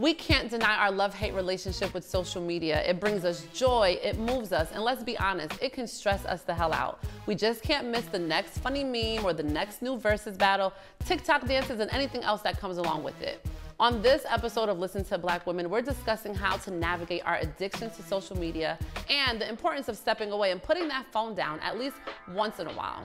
We can't deny our love-hate relationship with social media. It brings us joy, it moves us, and let's be honest, it can stress us the hell out. We just can't miss the next funny meme or the next new versus battle, TikTok dances, and anything else that comes along with it. On this episode of Listen to Black Women, we're discussing how to navigate our addictions to social media and the importance of stepping away and putting that phone down at least once in a while.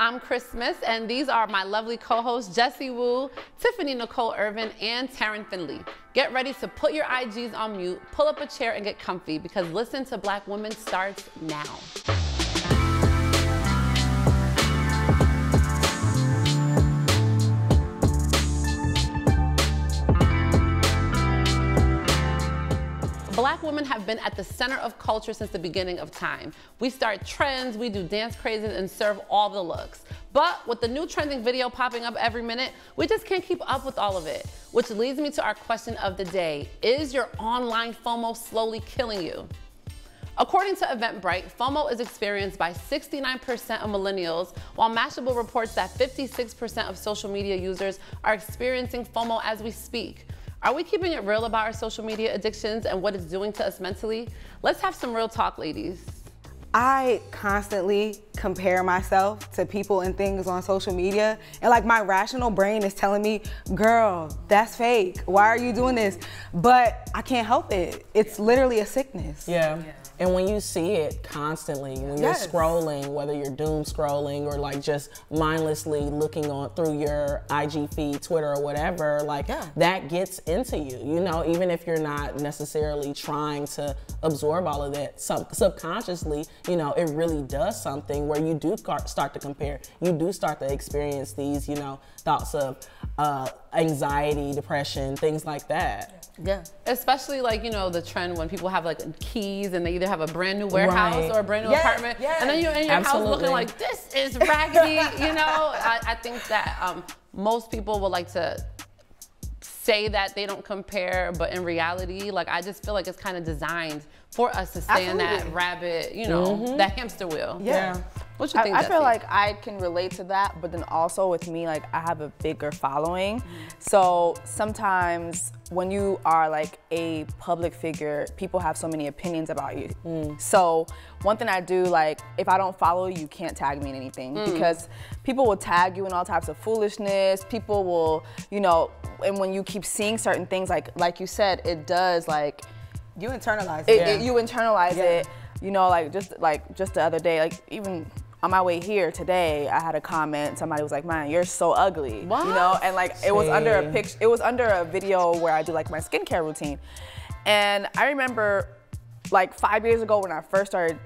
I'm Chris Smith, and these are my lovely co-hosts, Jessie Woo, Tiffany Nicole Irvin, and Taryn Finley. Get ready to put your IGs on mute, pull up a chair, and get comfy because Listen to Black Women starts now. Women have been at the center of culture since the beginning of time. We start trends, we do dance crazes, and serve all the looks. But with the new trending video popping up every minute, we just can't keep up with all of it. Which leads me to our question of the day. Is your online FOMO slowly killing you? According to Eventbrite, FOMO is experienced by 69% of millennials, while Mashable reports that 56% of social media users are experiencing FOMO as we speak. Are we keeping it real about our social media addictions and what it's doing to us mentally? Let's have some real talk, ladies. I constantly compare myself to people and things on social media. And like my rational brain is telling me, girl, that's fake. Why are you doing this? But I can't help it. It's literally a sickness. Yeah. yeah. And when you see it constantly, when yes. you're scrolling, whether you're doom scrolling or like just mindlessly looking on through your IG feed, Twitter or whatever, like yeah. that gets into you. You know, even if you're not necessarily trying to absorb all of that sub subconsciously, you know, it really does something where you do start to compare. You do start to experience these, you know, thoughts of uh, anxiety, depression, things like that. Yeah. Especially like, you know, the trend when people have like keys and they either have a brand new warehouse right. or a brand new yes, apartment. Yes. And then you're in your Absolutely. house looking like, this is raggedy, you know? I, I, think that um, most people would like to say that they don't compare, but in reality, like I just feel like it's kind of designed for us to stay Absolutely. in that rabbit, you know, mm -hmm. that hamster wheel. yeah. yeah. What you think? I, I feel like I can relate to that, but then also with me, like I have a bigger following. Mm. So sometimes when you are like a public figure, people have so many opinions about you. Mm. So one thing I do, like if I don't follow you, you can't tag me in anything mm. because people will tag you in all types of foolishness. People will, you know, and when you keep seeing certain things, like like you said, it does like you internalize it. it, yeah. it you internalize yeah. it. You know, like just like just the other day, like even on my way here today, I had a comment. Somebody was like, "Man, you're so ugly," what? you know, and like it was under a picture. It was under a video where I do like my skincare routine, and I remember like five years ago when I first started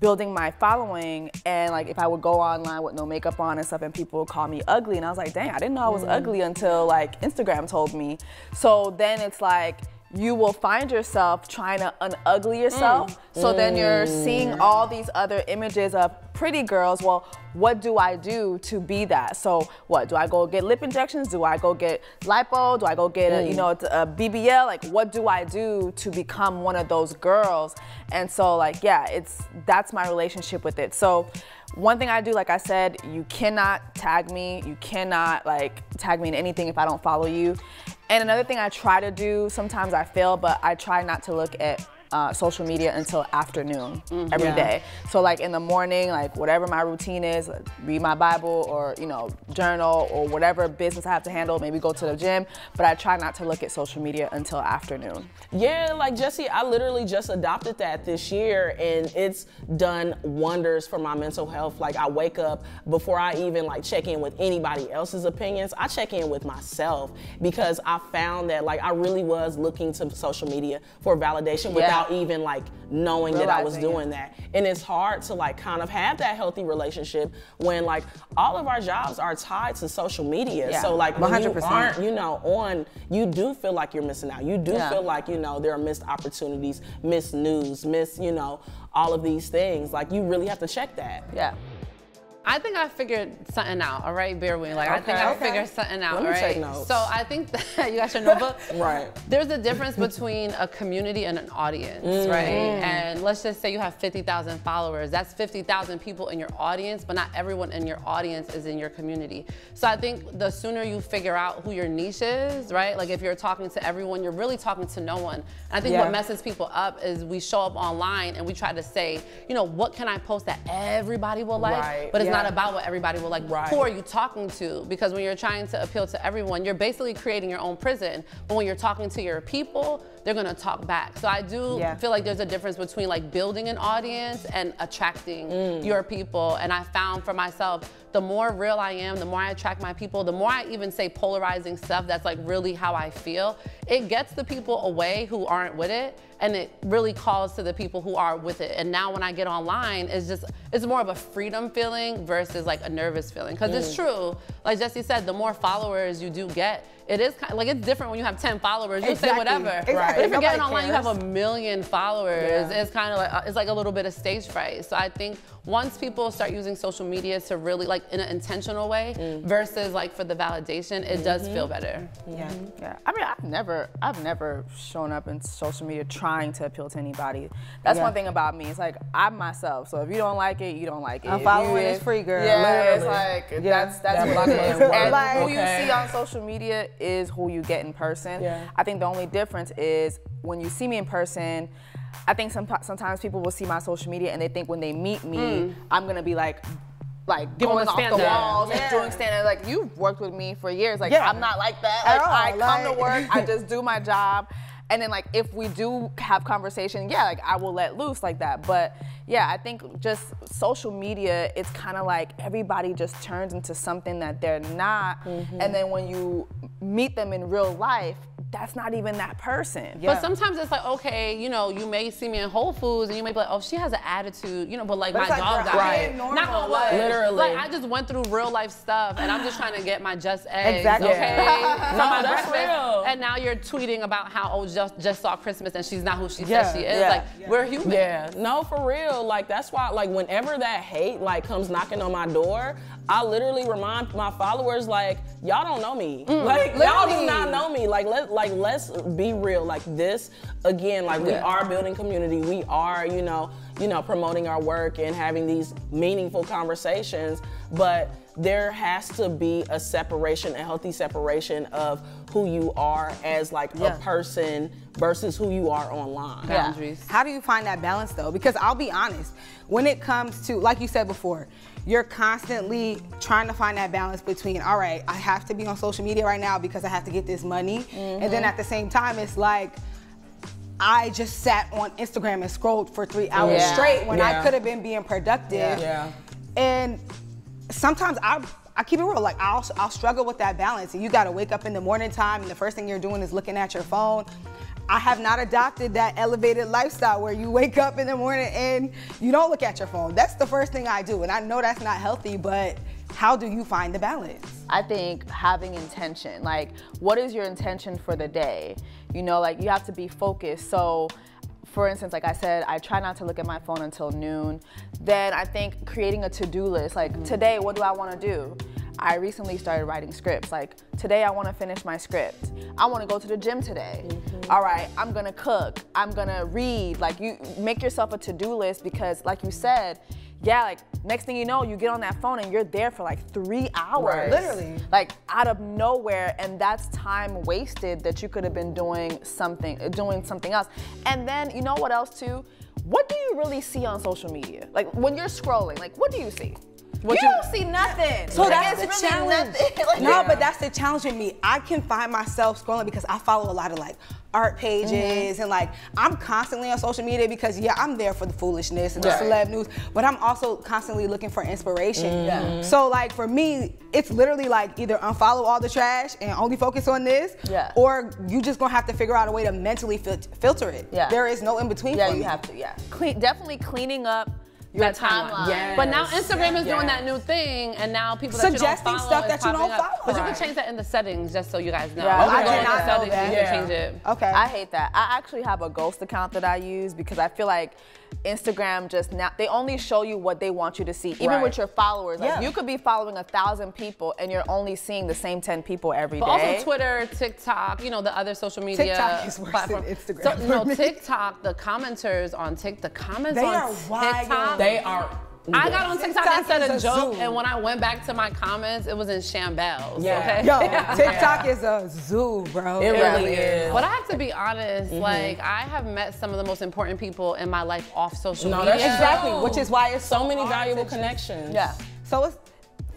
building my following and like if I would go online with no makeup on and stuff and people would call me ugly and I was like dang I didn't know I was mm. ugly until like Instagram told me so then it's like you will find yourself trying to unugly yourself. Mm. So mm. then you're seeing mm. all these other images of pretty girls. Well, what do I do to be that? So what, do I go get lip injections? Do I go get lipo? Do I go get, mm. a, you know, a BBL? Like what do I do to become one of those girls? And so like, yeah, it's, that's my relationship with it. So one thing I do, like I said, you cannot tag me. You cannot like tag me in anything if I don't follow you. And another thing I try to do, sometimes I fail, but I try not to look at uh, social media until afternoon mm, every yeah. day. So like in the morning, like whatever my routine is, like read my Bible or you know journal or whatever business I have to handle. Maybe go to the gym, but I try not to look at social media until afternoon. Yeah, like Jessie, I literally just adopted that this year, and it's done wonders for my mental health. Like I wake up before I even like check in with anybody else's opinions. I check in with myself because I found that like I really was looking to social media for validation without without even like knowing Realizing that I was doing it. that. And it's hard to like kind of have that healthy relationship when like all of our jobs are tied to social media. Yeah. So like when 100%. you aren't, you know, on, you do feel like you're missing out. You do yeah. feel like, you know, there are missed opportunities, missed news, missed, you know, all of these things. Like you really have to check that. Yeah. I think I figured something out. All right, bear with me. Like I think I Okay. figured something out. Let me right. take notes. So I think that you got your notebook. Right. There's a difference between a community and an audience, Mm. right? And let's just say you have 50,000 followers. That's 50,000 people in your audience, but not everyone in your audience is in your community. So I think the sooner you figure out who your niche is, right? Like if you're talking to everyone, you're really talking to no one. And I think Yeah. what messes people up is we show up online and we try to say, you know, what can I post that everybody will like? Right. But it's not Yeah. about what everybody will like. Right. Who are you talking to? Because when you're trying to appeal to everyone, you're basically creating your own prison. But when you're talking to your people, they're gonna talk back. So I do Yeah. feel like there's a difference between like building an audience and attracting Mm. your people. And I found for myself, the more real I am, the more I attract my people, the more I even say polarizing stuff that's like really how I feel, it gets the people away who aren't with it and it really calls to the people who are with it. And now when I get online, it's just it's more of a freedom feeling versus like a nervous feeling. Because it's true, like Jesse said, the more followers you do get, it is kind like it's different when you have 10 followers. You say whatever. Exactly. But if you're getting Nobody online, you have a million followers. Yeah. It's kind of like uh, it's like a little bit of stage fright. So I think once people start using social media to really like in an intentional way Mm. versus like for the validation, it does Mm-hmm. feel better. Yeah. Yeah, I mean, I've never, I've never shown up in social media trying to appeal to anybody. That's Yeah. one thing about me. It's like I'm myself. So if you don't like it, you don't like it. I'm following is free, girl. Yeah, it's like Yeah. that's that's That what black it is. man And Like- who you see on social media is who you get in person. Yeah. I think the only difference is when you see me in person. I think some, sometimes people will see my social media and they think when they meet me, I'm gonna be like, like Give going off the walls and doing stand Like you've worked with me for years. Like Yeah. I'm not like that. Like all, I come to work, I just do my job. And then like if we do have conversation, yeah, like I will let loose like that. But yeah, I think just social media, it's kind of like everybody just turns into something that they're not. Mm-hmm. And then when you meet them in real life, that's not even that person. Yeah. But sometimes it's like, okay, you know, you may see me in Whole Foods and you may be like, oh, she has an attitude, you know, but like But my like, dog girl, got I hit. ain't normal, Not gonna like- Literally. Like I just went through real life stuff and I'm just trying to get my just eggs. Exactly. Okay. No, my that's real. And now you're tweeting about how oh just just saw Christmas and she's not who she Yeah. says she is. Yeah. Like we're human. Yeah, no, for real. Like that's why, like whenever that hate like comes knocking on my door, I literally remind my followers like, y'all don't know me. Mm, like y'all do not know me. Like let like let's be real. Like this again. Like we Yeah. are building community. We are you know you know promoting our work and having these meaningful conversations, but. There has to be a separation, a healthy separation of who you are as like Yeah. a person versus who you are online. Boundaries. How do you find that balance though? Because I'll be honest, when it comes to, like you said before, you're constantly trying to find that balance between, all right, I have to be on social media right now because I have to get this money. And then mm-hmm. at the same time, it's like, I just sat on Instagram and scrolled for three hours Yeah. straight when I could have been being productive. Yeah. And sometimes I I keep it real. Like I'll I'll struggle with that balance. And you got to wake up in the morning time, and the first thing you're doing is looking at your phone. I have not adopted that elevated lifestyle where you wake up in the morning and you don't look at your phone. That's the first thing I do, and I know that's not healthy. But how do you find the balance? I think having intention, like what is your intention for the day? You know, like you have to be focused. So for instance, like I said, I try not to look at my phone until noon. Then I think creating a to-do list, like mm. today, what do I want to do? I recently started writing scripts. Like today, I want to finish my script. I want to go to the gym today. Mm-hmm. All right, I'm gonna cook. I'm gonna read. Like you make yourself a to-do list because, like you said, yeah, like next thing you know, you get on that phone and you're there for like three hours. Right. Literally. Like out of nowhere, and that's time wasted that you could have been doing something, doing something else. And then you know what else too? What do you really see on social media? Like when you're scrolling, like what do you see? What you, you- don't see nothing. So Like, that's it's the really challenge. Like, no, but that's the challenge with me. I can find myself scrolling because I follow a lot of like art pages Mm-hmm. and like I'm constantly on social media because yeah, I'm there for the foolishness and the Right. celeb news, but I'm also constantly looking for inspiration. Mm-hmm. So like for me, it's literally like either unfollow all the trash and only focus on this, Yeah. or you just gonna have to figure out a way to mentally fil- filter it. Yeah. There is no in between Yeah, for you me. have to. Yeah, Clean, definitely cleaning up that timeline. timeline. Yes. But now Instagram is doing Yes. that new thing, and now people that you Suggesting don't follow stuff that you don't popping up. follow. But you can change that in the settings, just so you guys know. Yeah. You I go did in the not know settings, that. You Yeah. can change it. Okay. I hate that. I actually have a ghost account that I use because I feel like Instagram just now they only show you what they want you to see, even Right. with your followers. Like Yeah. you could be following a thousand people and you're only seeing the same ten people every day. But also Twitter, TikTok, you know, the other social media TikTok is worse than platforms. Instagram So, for no, me. TikTok, the commenters on TikTok, the comments They on are wild. TikTok. They are. I got on TikTok TikTok and said is a a joke, zoo. and when I went back to my comments, it was in shambles. Yeah. Okay. Yo, TikTok is a zoo, bro. It Yeah. really is. But I have to be honest, Mm-hmm. like I have met some of the most important people in my life off social No, media. that's Exactly, which is why it's so many valuable connections. yeah. So it's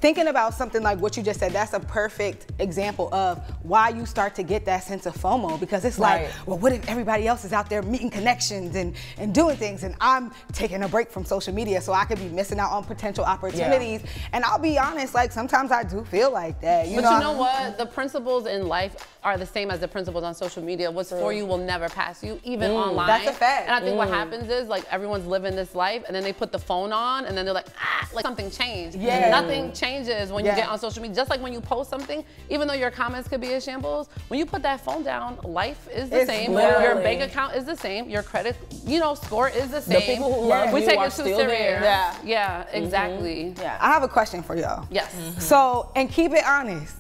thinking about something like what you just said. That's a perfect example of why you start to get that sense of FOMO because it's like, Right. well, what if everybody else is out there meeting connections and and doing things, and I'm taking a break from social media, so I could be missing out on potential opportunities. And I'll be honest, like sometimes I do feel like that. You But know, you know what? The principles in life are the same as the principles on social media. What's for you will never pass you, even online. That's a fact. And I think what happens is like everyone's living this life, and then they put the phone on, and then they're like, ah, like something changed. Yeah. Nothing changes when you get on social media. Just like when you post something, even though your comments could be a shambles, when you put that phone down, life is the It's same. literally- Your bank account is the same. Your credit, you know, score is the same. The people who love we you take are it too still serious. there. Yeah. Yeah. Exactly. Yeah. I have a question for y'all. Yes. So, and keep it honest.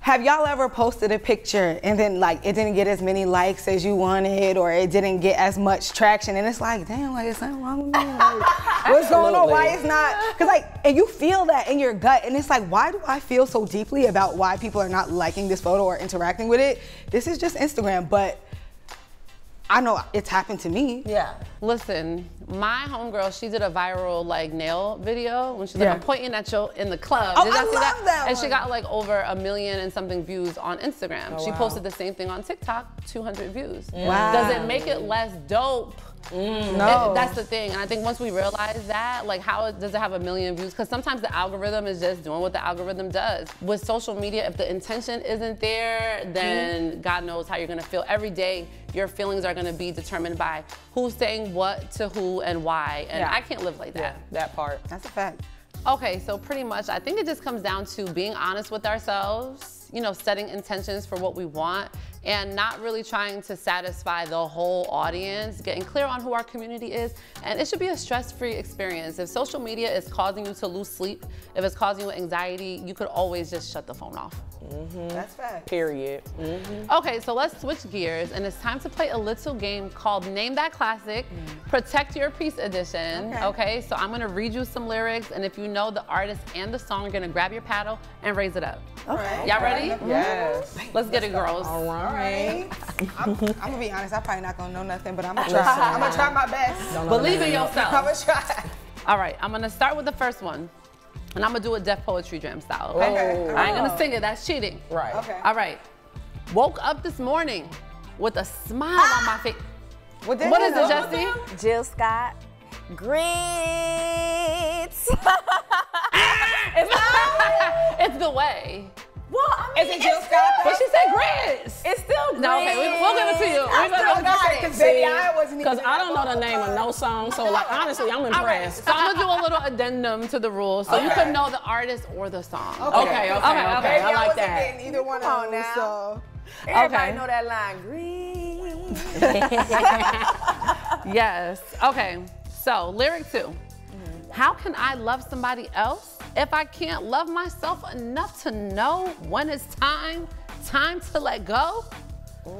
Have y'all ever posted a picture and then like it didn't get as many likes as you wanted or it didn't get as much traction and it's like, damn, like it's something wrong with me. Like, what's going on? Why it's not? Cause like, and you feel that in your gut and it's like, why do I feel so deeply about why people are not liking this photo or interacting with it? This is just Instagram, but I know it's happened to me. Yeah. Listen, my homegirl, she did a viral like nail video when she's like, Yeah. I'm pointing at you in the club. Oh, Did I see love that And she got like over a million and something views on Instagram. Oh, she wow. posted the same thing on TikTok, 200 views. Wow. Does it make it less dope? Mm. No. It- that's the thing. And I think once we realize that, like, how does it have a million views? Because sometimes the algorithm is just doing what the algorithm does. With social media, if the intention isn't there, then mm-hmm. God knows how you're gonna feel. Every day, your feelings are gonna be determined by who's saying what to who and why. And Yeah. I can't live like that. That part. That's a fact. Okay, so pretty much, I think it just comes down to being honest with ourselves, you know, setting intentions for what we want, and not really trying to satisfy the whole audience, getting clear on who our community is, and it should be a stress-free experience. If social media is causing you to lose sleep, if it's causing you anxiety, you could always just shut the phone off. Mm-hmm. That's fact. Period. Mm-hmm. Okay, so let's switch gears, and it's time to play a little game called Name That Classic, Protect Your Peace Edition. Okay. Okay. so I'm gonna read you some lyrics, and if you know the artist and the song, you're gonna grab your paddle and raise it up. Okay. Y'all ready? Yes. Let's get it, girls. All right. I'm, I'm gonna be honest. I'm probably not gonna know nothing, but I'm gonna try. I'm gonna try my best. Believe in yourself. I'm gonna try. All right, I'm gonna start with the first one, and I'm gonna do a Def Poetry Jam style. Okay. Okay. Oh. I ain't gonna sing it. That's cheating. Right. Okay. All right. Woke up this morning with a smile on my face. What, did What you is know? it, Jessie? Jill Scott. Grits. it's the way. Well, I mean, Is it Jill Scott? But she said grits. It's still grits. No, okay, we- we'll give it to you. I We're gonna- still got it, cause baby, I wasn't. Because I don't know the name of no song, so like honestly, I'm All right, impressed. so I'm gonna do a little addendum to the rules so you can know the artist or the song. Okay, okay, okay. okay. Baby, I like wasn't that. getting either one Come of on them. Oh, now. So. Everybody Okay. know that line. Grits. Yes. Okay. So, lyric 2 mm-hmm. How can I love somebody else if I can't love myself enough to know when it's time, time to let go?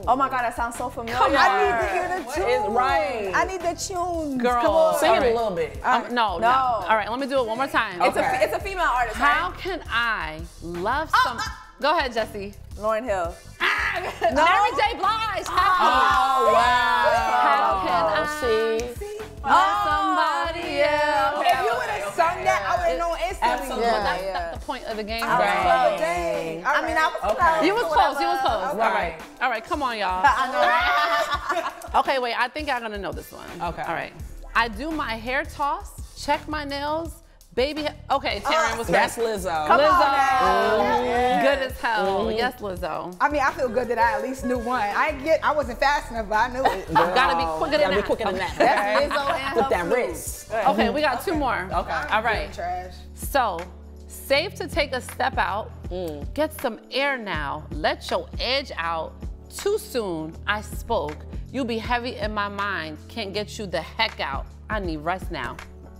Oh my God, that sounds so familiar. I need to hear the What tune. right? I need the tune. Girl. Come on. Sing All it right. a little bit. Um, no, no, No. All right, let me do it one more time. It's, Okay. a, it's a female artist, How right? can I love ah, some? Ah. Go ahead, Jessie. Lauryn Hill. Ah, Mary J. Blige. Happy. Oh wow. How can I oh, See. love somebody oh, else? If you would have sung that, I would have known instantly. Absolutely. Well, Yeah, that's, yeah. that's the point of the game, Oh, right? dang. I mean, I was Okay. close. You was close. You was close. Okay. All right. All right. Come on, y'all. I know. Okay, wait. I think I'm gonna know this one. Okay. All right. I do my hair toss, check my nails, Baby, okay, Taryn was That's first. Lizzo. Come Lizzo. on. Yeah. Good as hell. Mm-hmm. Yes, Lizzo. I mean, I feel good that I at least knew one. I get, I wasn't fast enough, but I knew it. Gotta be quicker than Gotta be that. quicker than that. That's Lizzo and With her that flute. wrist. Okay, we got two more. Okay. All right. Trash. So, safe to take a step out. Mm. Get some air now. Let your edge out. Too soon, I spoke. You be heavy in my mind. Can't get you the heck out. I need rest now.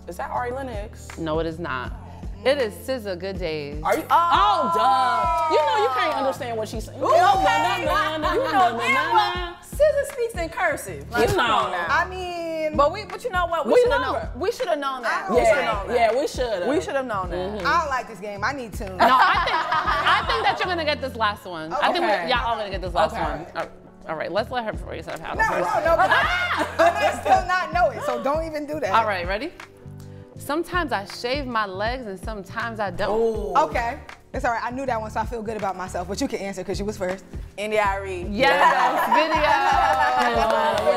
Is that Ari Lennox? No, it is not. It is SZA Good Days. Are you? Oh, oh duh. You know you can't understand what she's saying. okay. You know damn well, SZA speaks in cursive. Like, You come know. on now. I mean, But we, but you know what? We, We should have love known. her. We should have known that. I We should have Yeah, known that. yeah, we should. We should have known that. Mm-hmm. I don't like this game. I need tunes. No, I think I think that you're gonna get this last one. I think Okay. we, y'all all gonna get this last Okay. one. All- All right, let's let her raise her hand. No, no, no, but I, I may still not know it, so don't even do that. All right, ready? Sometimes I shave my legs and sometimes I don't. Oh. Okay. It's all right. I knew that one, so I feel good about myself. But you can answer because you was first. India.Arie. Yes, video.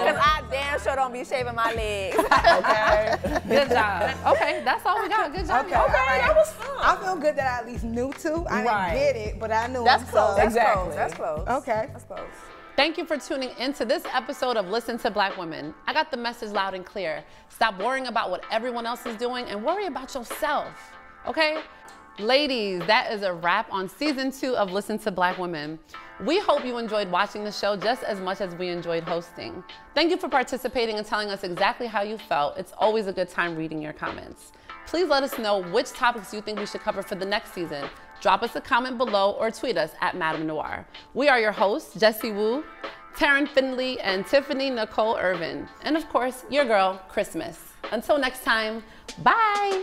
Because I damn sure don't be shaving my legs. Okay. Good job. Okay, that's all we got. Good job. Okay, y'all. all right. that was fun. I feel good that I at least knew two. I Right. didn't get it, but I knew That's them, close. so- That's Exactly. close. That's close. Okay. That's close. Thank you for tuning into this episode of Listen to Black Women. I got the message loud and clear. Stop worrying about what everyone else is doing and worry about yourself, okay? Ladies, that is a wrap on season two of Listen to Black Women. We hope you enjoyed watching the show just as much as we enjoyed hosting. Thank you for participating and telling us exactly how you felt. It's always a good time reading your comments. Please let us know which topics you think we should cover for the next season. Drop us a comment below or tweet us at MadameNoire. We are your hosts, Jessie Woo, Taryn Finley, and Tiffany Nicole Irvin. And of course, your girl, Christmas. Until next time, bye.